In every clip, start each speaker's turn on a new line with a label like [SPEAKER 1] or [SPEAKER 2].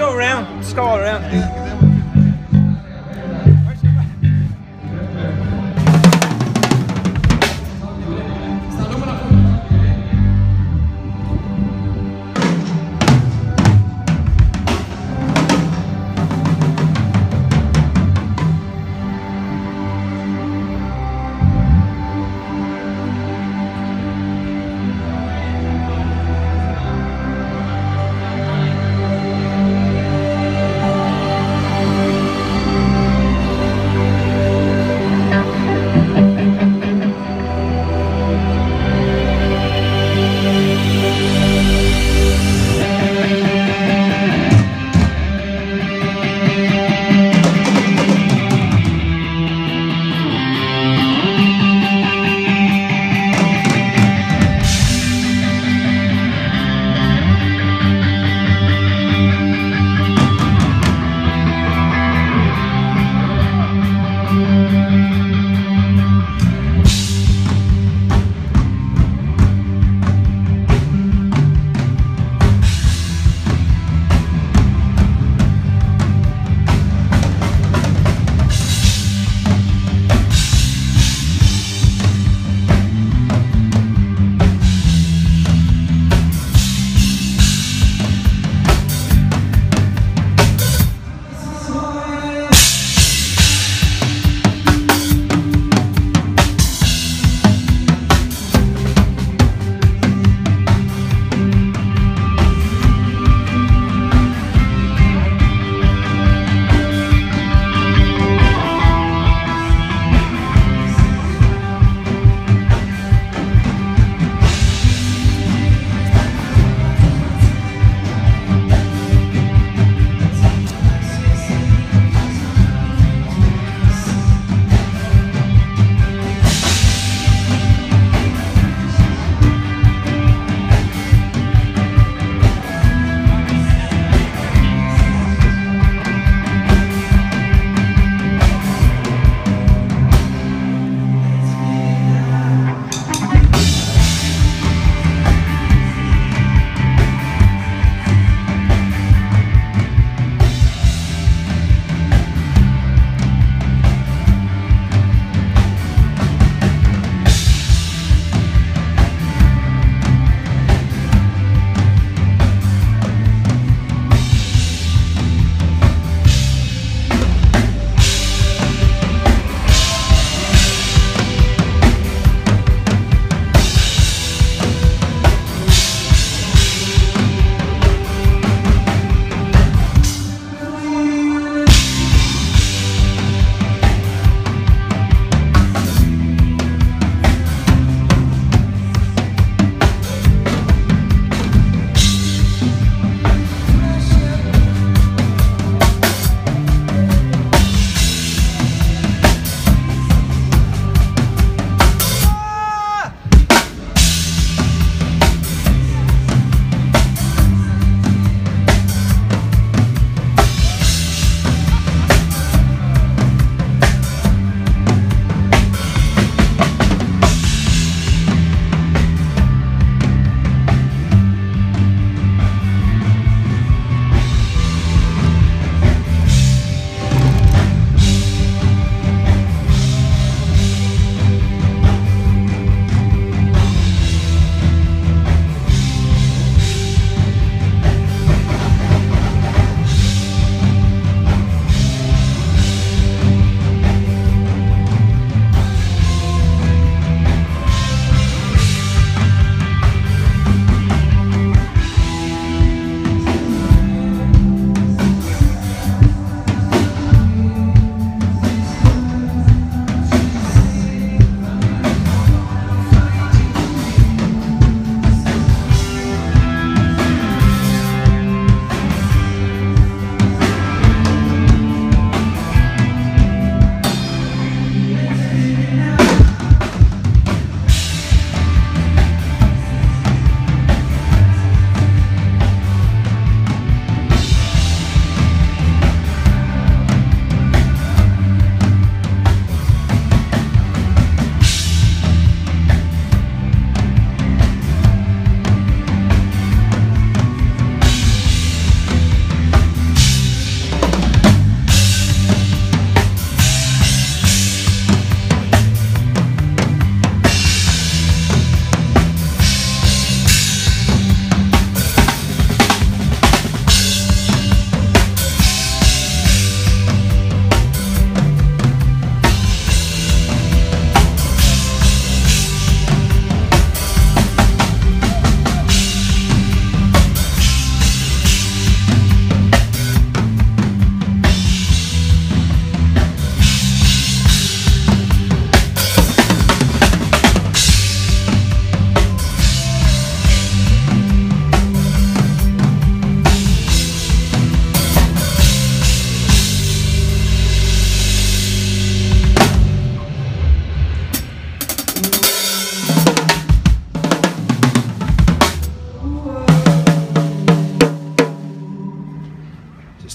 [SPEAKER 1] go around. Just go all around.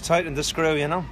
[SPEAKER 1] Tighten the screw, you know.